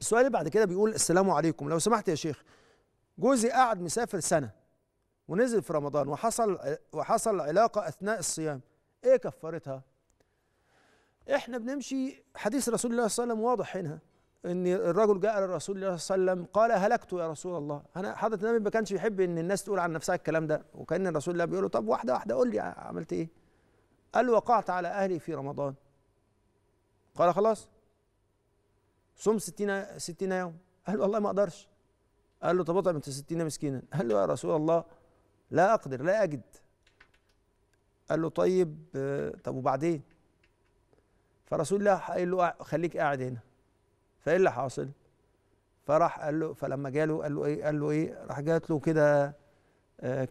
السؤال اللي بعد كده بيقول السلام عليكم لو سمحت يا شيخ جوزي قاعد مسافر سنة ونزل في رمضان وحصل وحصل علاقة أثناء الصيام إيه كفارتها؟ إحنا بنمشي حديث رسول الله صلى الله عليه وسلم واضح هنا إن الرجل جاء للرسول الله صلى الله عليه وسلم قال هلكت يا رسول الله أنا حضرة النبي ما كانش بيحب إن الناس تقول عن نفسها الكلام ده وكأن الرسول الله بيقول له طب واحدة واحدة قول لي عملت إيه؟ قال وقعت على أهلي في رمضان قال خلاص صم ستين, ستين يوم. قال له والله ما أقدرش. قال له طب اطعم انت ستين مسكينا. قال له يا رسول الله لا أقدر لا أجد. قال له طيب طب وبعدين؟ فرسول الله قال له خليك قاعد هنا. فإيه اللي حاصل؟ فراح قال له فلما جاله قال له إيه؟ قال له إيه؟ راح جات له كده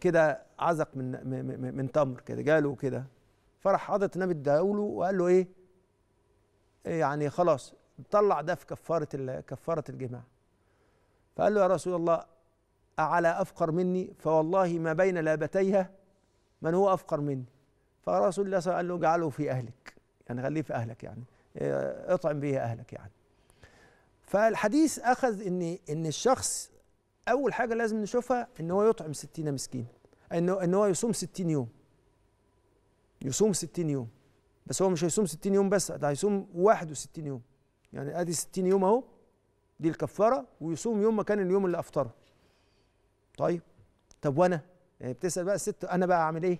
كده عزق من من, تمر كده جاله كده. فراح حضرة النبي اداله وقال له إيه؟ يعني خلاص طلع ده في كفارة كفارة الجماع. فقال له يا رسول الله أعلى أفقر مني؟ فوالله ما بين لابتيها من هو أفقر مني. فرسول الله صلى الله عليه وسلم قال له اجعله في أهلك. يعني خليه في أهلك يعني. اطعم به أهلك يعني. فالحديث أخذ إن إن الشخص أول حاجة لازم نشوفها إن هو يطعم ستين مسكين. إنه إن هو يصوم ستين يوم. يصوم ستين يوم. بس هو مش هيصوم ستين يوم بس ده هيصوم واحد وستين يوم. يعني ادي 60 يوم اهو دي الكفارة ويصوم يوم مكان اليوم اللي افطره. طيب طب وأنا؟ يعني بتسأل بقى الست أنا بقى اعمل إيه؟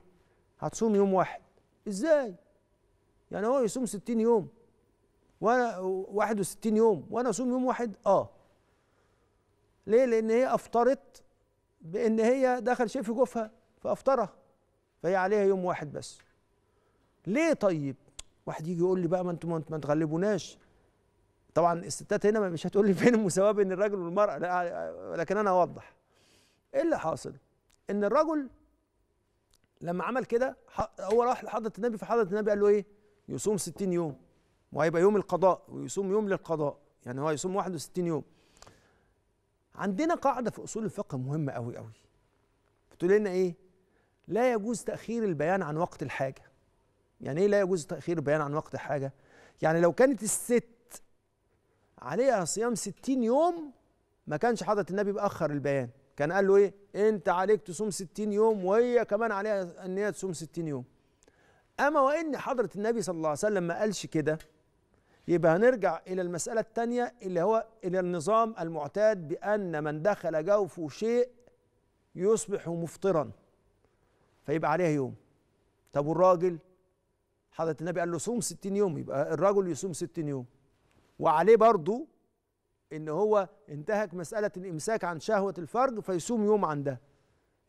هتصوم يوم واحد. إزاي؟ يعني هو يصوم 60 يوم وأنا 61 يوم وأنا اصوم يوم واحد؟ آه. ليه؟ لأن هي افطرت بأن هي دخل شيء في جوفها فافطرها فهي عليها يوم واحد بس. ليه طيب؟ واحد يجي يقول لي بقى ما أنتم ما تغلبوناش. طبعا الستات هنا مش هتقول لي فين المساواة بين الرجل والمرأة لا لكن أنا أوضح. إيه اللي حاصل؟ إن الرجل لما عمل كده هو راح لحضرة النبي فحضرة النبي قال له إيه؟ يصوم 60 يوم وهيبقى يوم القضاء ويصوم يوم للقضاء. يعني هو يصوم 61 يوم. عندنا قاعدة في أصول الفقه مهمة قوي قوي بتقول لنا إيه؟ لا يجوز تأخير البيان عن وقت الحاجة. يعني إيه لا يجوز تأخير البيان عن وقت الحاجة؟ يعني لو كانت الست عليها صيام 60 يوم ما كانش حضرة النبي بأخر البيان. كان قال له إيه؟ أنت عليك تصوم 60 يوم وهي كمان عليها إن هي تصوم 60 يوم. أما وإن حضرة النبي صلى الله عليه وسلم ما قالش كده يبقى هنرجع إلى المسألة الثانية اللي هو إلى النظام المعتاد بأن من دخل جوفه شيء يصبح مفطرا فيبقى عليها يوم. طب والراجل؟ حضرة النبي قال له صوم 60 يوم يبقى الراجل يصوم 60 يوم. وعليه برضو إن هو انتهك مسألة الإمساك عن شهوة الفرج فيصوم يوم عن ده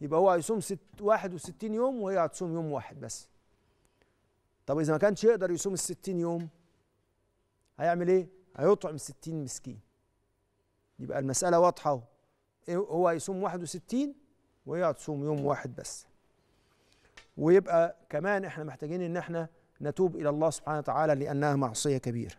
يبقى هو هيصوم ست 61 يوم وهي هتصوم يوم واحد بس. طب إذا ما كانش يقدر يصوم ال 60 يوم هيعمل إيه؟ هيطعم 60 مسكين. يبقى المسألة واضحة أهو. هو هيصوم 61 وهي هتصوم يوم واحد بس. ويبقى كمان إحنا محتاجين إن إحنا نتوب إلى الله سبحانه وتعالى لأنها معصية كبيرة.